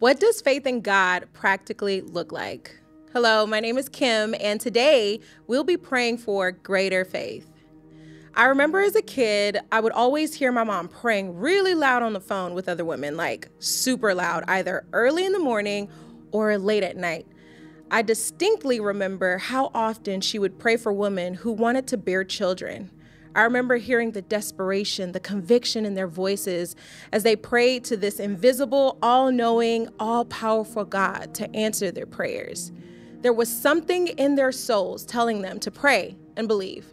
What does faith in God practically look like? Hello, my name is Kim, and today we'll be praying for greater faith. I remember as a kid, I would always hear my mom praying really loud on the phone with other women, like super loud, either early in the morning or late at night. I distinctly remember how often she would pray for women who wanted to bear children. I remember hearing the desperation, the conviction in their voices as they prayed to this invisible, all knowing, all powerful God to answer their prayers. There was something in their souls telling them to pray and believe.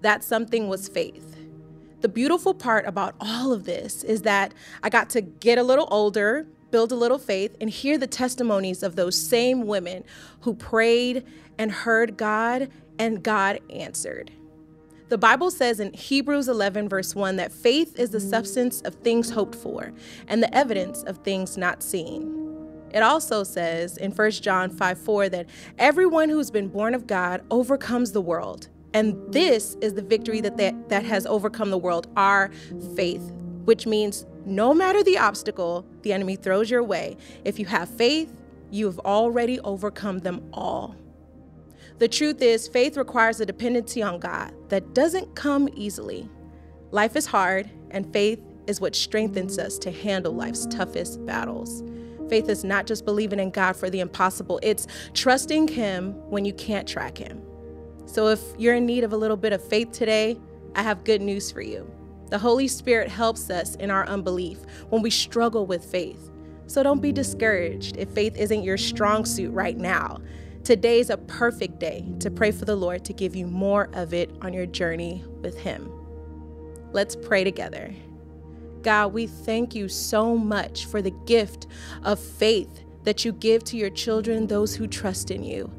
That something was faith. The beautiful part about all of this is that I got to get a little older, build a little faith, and hear the testimonies of those same women who prayed and heard God, and God answered. The Bible says in Hebrews 11, verse 1, that faith is the substance of things hoped for and the evidence of things not seen. It also says in 1 John 5 4 that everyone who's been born of God overcomes the world. And this is the victory that, that, that has overcome the world, our faith, which means no matter the obstacle the enemy throws your way, if you have faith, you have already overcome them all. The truth is, faith requires a dependency on God that doesn't come easily. Life is hard, and faith is what strengthens us to handle life's toughest battles. Faith is not just believing in God for the impossible, it's trusting Him when you can't track Him. So if you're in need of a little bit of faith today, I have good news for you. The Holy Spirit helps us in our unbelief when we struggle with faith. So don't be discouraged if faith isn't your strong suit right now. Today's a perfect day to pray for the Lord to give you more of it on your journey with Him. Let's pray together. God, we thank you so much for the gift of faith that you give to your children, those who trust in you.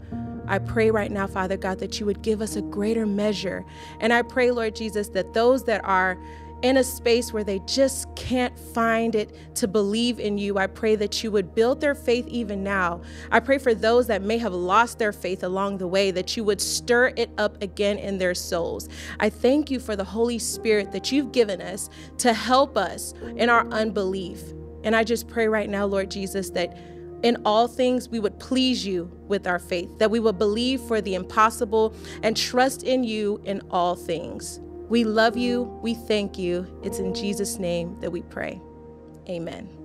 I pray right now, Father God, that you would give us a greater measure. And I pray, Lord Jesus, that those that are in a space where they just can't find it to believe in you. I pray that you would build their faith even now. I pray for those that may have lost their faith along the way, that you would stir it up again in their souls. I thank you for the Holy Spirit that you've given us to help us in our unbelief. And I just pray right now, Lord Jesus, that in all things we would please you with our faith, that we would believe for the impossible and trust in you in all things. We love you. We thank you. It's in Jesus' name that we pray. Amen.